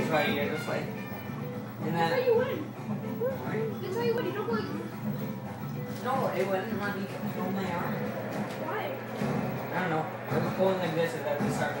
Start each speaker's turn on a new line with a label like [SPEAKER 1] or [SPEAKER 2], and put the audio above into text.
[SPEAKER 1] face right here, just like. And
[SPEAKER 2] That's how you win. That's how you win. You don't go like,
[SPEAKER 1] No, it wouldn't let me control my arm.
[SPEAKER 2] why?
[SPEAKER 1] I don't know. I was going like this and then the start.